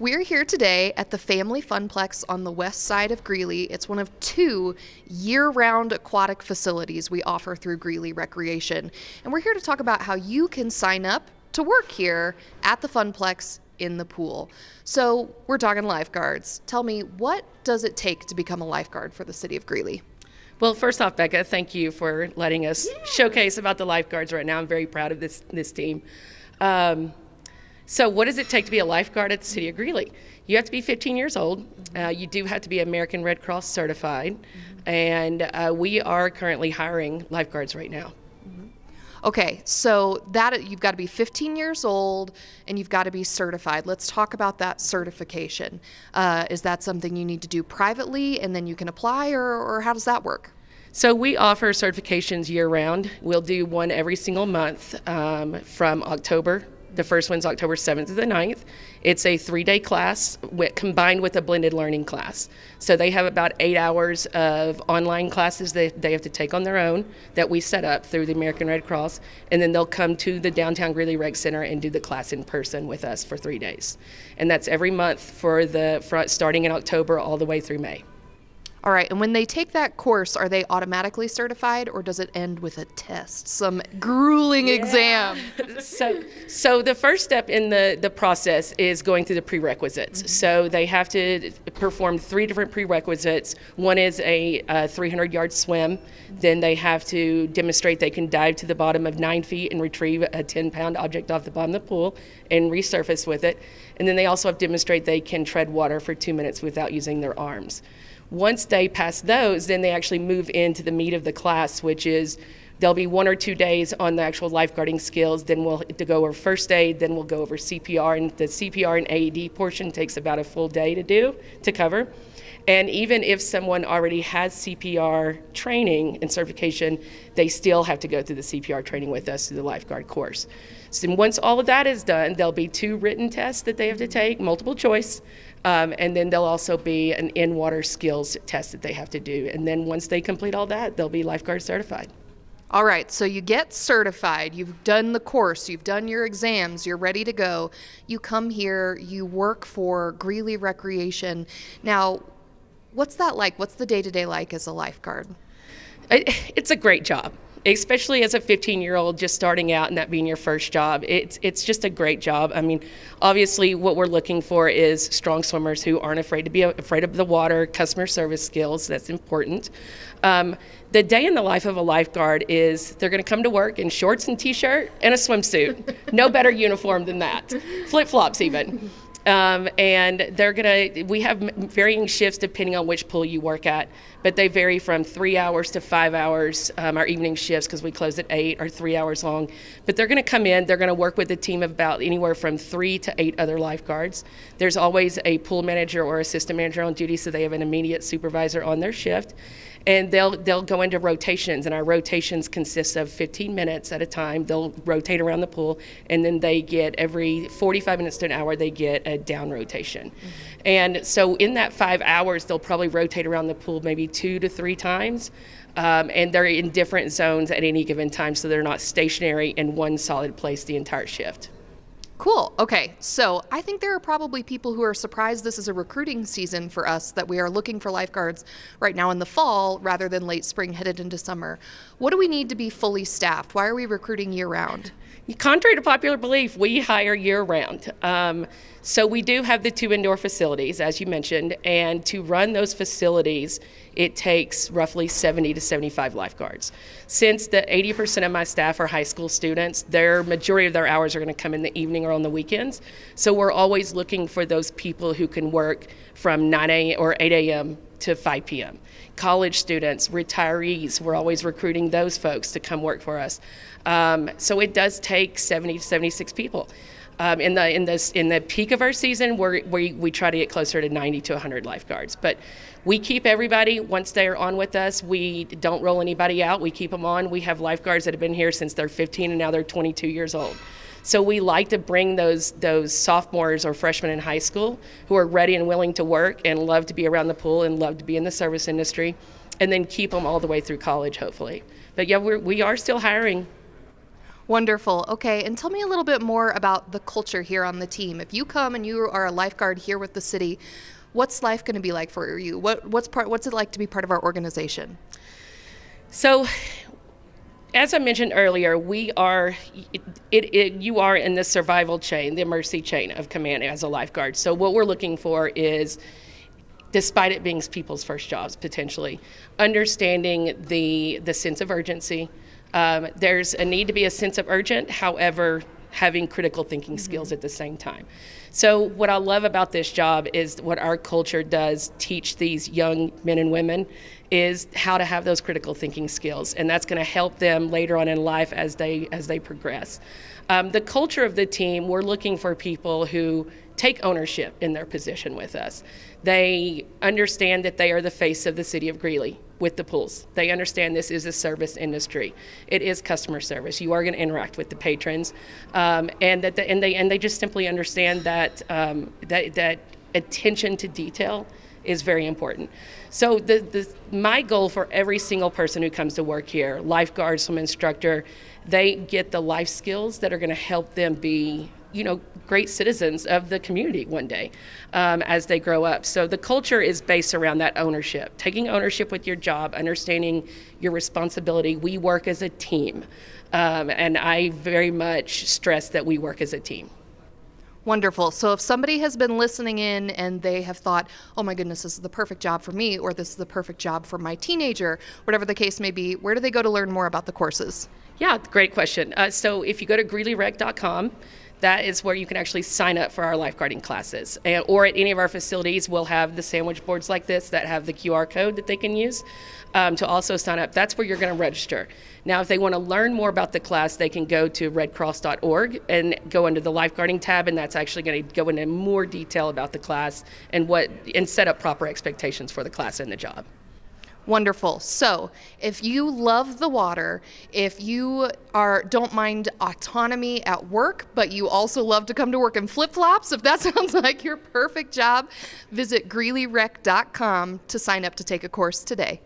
We're here today at the Family Funplex on the west side of Greeley. It's one of two year round aquatic facilities we offer through Greeley Recreation. And we're here to talk about how you can sign up to work here at the Funplex in the pool. So, we're talking lifeguards. Tell me, what does it take to become a lifeguard for the city of Greeley? Well, first off, Becca, thank you for letting us yeah. showcase about the lifeguards right now. I'm very proud of this this team. Um, so, what does it take to be a lifeguard at the City of Greeley? You have to be 15 years old. Uh, you do have to be American Red Cross certified, and uh, we are currently hiring lifeguards right now. Okay, so that you've got to be 15 years old and you've got to be certified. Let's talk about that certification. Uh, is that something you need to do privately and then you can apply, or, or how does that work? So we offer certifications year round. We'll do one every single month um, from October the first one's October 7th to the 9th. It's a three day class with, combined with a blended learning class. So they have about eight hours of online classes that they have to take on their own that we set up through the American Red Cross. And then they'll come to the downtown Greeley Rec Center and do the class in person with us for three days. And that's every month for the front, starting in October all the way through May. All right, and when they take that course, are they automatically certified or does it end with a test, some grueling yeah. exam? so, so the first step in the, the process is going through the prerequisites. Mm-hmm. So they have to perform three different prerequisites. One is a 300 yard swim, then they have to demonstrate they can dive to the bottom of nine feet and retrieve a 10 pound object off the bottom of the pool and resurface with it. And then they also have to demonstrate they can tread water for two minutes without using their arms. Once they pass those, then they actually move into the meat of the class, which is there'll be one or two days on the actual lifeguarding skills. Then we'll to go over first aid. Then we'll go over CPR, and the CPR and AED portion takes about a full day to do to cover. And even if someone already has CPR training and certification, they still have to go through the CPR training with us through the lifeguard course. So once all of that is done, there'll be two written tests that they have to take, multiple choice, um, and then there'll also be an in-water skills test that they have to do. And then once they complete all that, they'll be lifeguard certified. All right, so you get certified, you've done the course, you've done your exams, you're ready to go. You come here, you work for Greeley Recreation. Now, what's that like? What's the day to day like as a lifeguard? It's a great job especially as a 15 year old just starting out and that being your first job it's it's just a great job. I mean obviously what we're looking for is strong swimmers who aren't afraid to be afraid of the water customer service skills that's important. Um, the day in the life of a lifeguard is they're going to come to work in shorts and t-shirt and a swimsuit. No better uniform than that. Flip-flops even um, and they're gonna. We have varying shifts depending on which pool you work at, but they vary from three hours to five hours. Um, our evening shifts, because we close at eight, are three hours long. But they're gonna come in. They're gonna work with a team of about anywhere from three to eight other lifeguards. There's always a pool manager or assistant manager on duty, so they have an immediate supervisor on their shift and they'll they'll go into rotations and our rotations consist of 15 minutes at a time they'll rotate around the pool and then they get every 45 minutes to an hour they get a down rotation mm-hmm. and so in that five hours they'll probably rotate around the pool maybe two to three times um, and they're in different zones at any given time so they're not stationary in one solid place the entire shift Cool. Okay. So I think there are probably people who are surprised this is a recruiting season for us, that we are looking for lifeguards right now in the fall rather than late spring headed into summer. What do we need to be fully staffed? Why are we recruiting year round? Contrary to popular belief, we hire year round. Um, so we do have the two indoor facilities, as you mentioned, and to run those facilities, it takes roughly 70 to 75 lifeguards. Since the 80% of my staff are high school students, their majority of their hours are going to come in the evening or on the weekends. So we're always looking for those people who can work from 9 a.m. or 8 a.m. to 5 p.m. College students, retirees, we're always recruiting those folks to come work for us. Um, so it does take 70 to 76 people. Um, in the in this in the peak of our season, we we we try to get closer to 90 to 100 lifeguards. But we keep everybody once they are on with us. We don't roll anybody out. We keep them on. We have lifeguards that have been here since they're 15 and now they're 22 years old. So we like to bring those those sophomores or freshmen in high school who are ready and willing to work and love to be around the pool and love to be in the service industry, and then keep them all the way through college, hopefully. But yeah, we're, we are still hiring Wonderful. Okay, and tell me a little bit more about the culture here on the team. If you come and you are a lifeguard here with the city, what's life going to be like for you? What what's part what's it like to be part of our organization? So, as I mentioned earlier, we are it, it, you are in the survival chain, the emergency chain of command as a lifeguard. So what we're looking for is despite it being people's first jobs potentially, understanding the the sense of urgency. Um, there's a need to be a sense of urgent, however, having critical thinking mm-hmm. skills at the same time. So, what I love about this job is what our culture does teach these young men and women is how to have those critical thinking skills, and that's going to help them later on in life as they as they progress. Um, the culture of the team, we're looking for people who take ownership in their position with us. They understand that they are the face of the city of Greeley with the pools. They understand this is a service industry. It is customer service. You are going to interact with the patrons, um, and that the, and they and they just simply understand that um, that that attention to detail is very important. So the, the my goal for every single person who comes to work here, lifeguard, swim instructor, they get the life skills that are going to help them be you know great citizens of the community one day um, as they grow up. So the culture is based around that ownership taking ownership with your job understanding your responsibility. We work as a team um, and i very much stress that we work as a team Wonderful. So if somebody has been listening in and they have thought, oh my goodness, this is the perfect job for me, or this is the perfect job for my teenager, whatever the case may be, where do they go to learn more about the courses? Yeah, great question. Uh, so if you go to greeley.rec.com, that is where you can actually sign up for our lifeguarding classes. And, or at any of our facilities, we'll have the sandwich boards like this that have the QR code that they can use um, to also sign up. That's where you're going to register. Now, if they want to learn more about the class, they can go to redcross.org and go under the lifeguarding tab, and that's actually going to go into more detail about the class and what and set up proper expectations for the class and the job. Wonderful. So, if you love the water, if you are don't mind autonomy at work, but you also love to come to work in flip-flops, if that sounds like your perfect job, visit greeleyrec.com to sign up to take a course today.